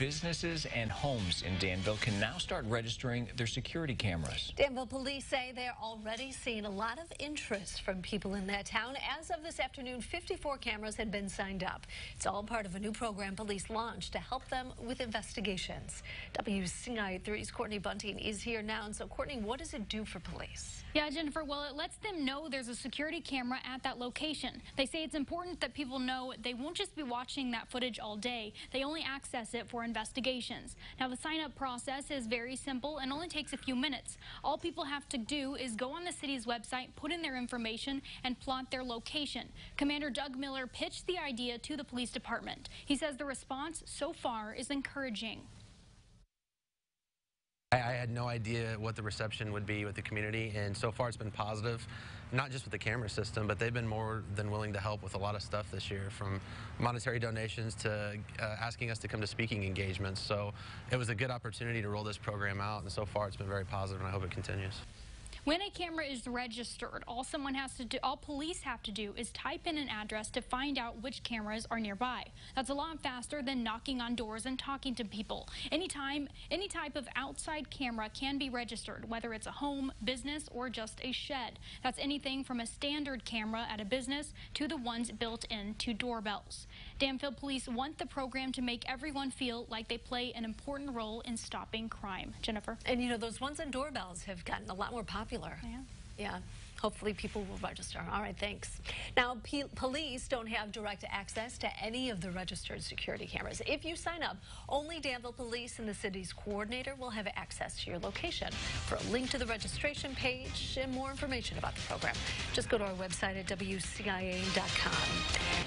businesses and homes in Danville can now start registering their security cameras. Danville police say they're already seeing a lot of interest from people in that town. As of this afternoon, 54 cameras had been signed up. It's all part of a new program police launched to help them with investigations. WCIA 3's Courtney Bunting is here now. And so, Courtney, what does it do for police? Yeah, Jennifer, well, it lets them know there's a security camera at that location. They say it's important that people know they won't just be watching that footage all day. They only access it for investigations. Now, the sign-up process is very simple and only takes a few minutes. All people have to do is go on the city's website, put in their information, and plot their location. Commander Doug Miller pitched the idea to the police department. He says the response so far is encouraging. I had no idea what the reception would be with the community, and so far it's been positive, not just with the camera system, but they've been more than willing to help with a lot of stuff this year, from monetary donations to uh, asking us to come to speaking engagements. So it was a good opportunity to roll this program out, and so far it's been very positive, and I hope it continues. When a camera is registered, all someone has to do, all police have to do is type in an address to find out which cameras are nearby. That's a lot faster than knocking on doors and talking to people. Anytime, any type of outside camera can be registered, whether it's a home, business, or just a shed. That's anything from a standard camera at a business to the ones built into doorbells. Danville police want the program to make everyone feel like they play an important role in stopping crime. Jennifer? And you know, those ones on doorbells have gotten a lot more popular popular. Yeah. Yeah. Hopefully people will register. All right, thanks. Now, police don't have direct access to any of the registered security cameras. If you sign up, only Danville Police and the city's coordinator will have access to your location. For a link to the registration page and more information about the program, just go to our website at WCIA.com.